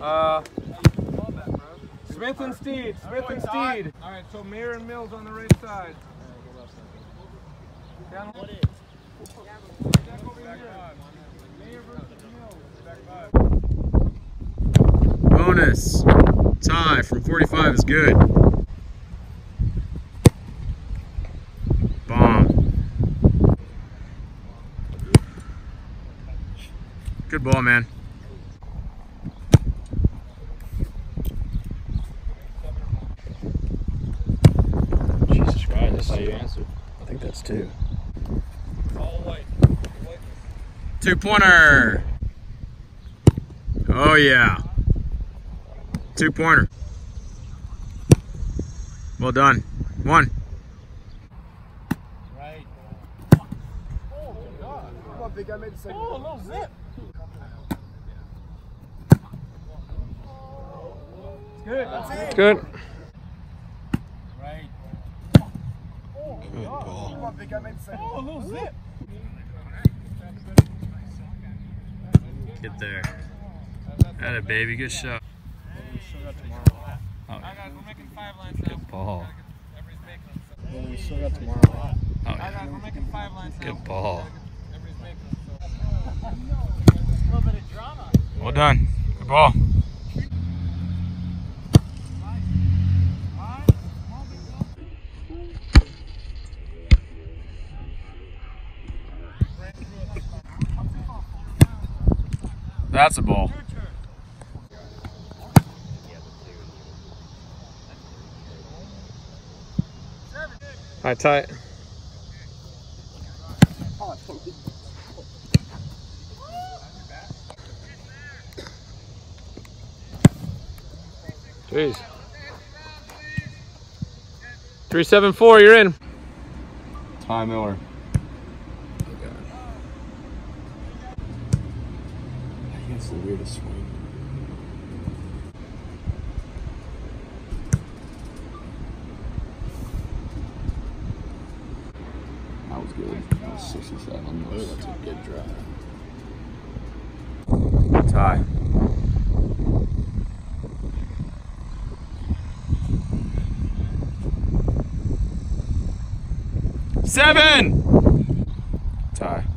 Uh, Smith and Steed. Smith and Steed. All right, so Mayor and Mills on the right side. Down- Bonus. Ty from 45 is good. Bomb. Good ball, man. How you answer. I think that's two. Two pointer. Oh yeah. Two pointer. Well done. One. Right. Oh, a little zip. Good. That's it. Good. Right. Good ball. Oh, a little zip. Get there. Had it, baby. Good shot. Now. Good ball. Oh, yeah. Good ball. A. Well done. Good ball. That's a ball. High tight. Jeez. 374, you're in. Ty Miller. That's the weirdest swing. That was good. That was 67. Oh, that's a good drive. Ty. Seven. Ty.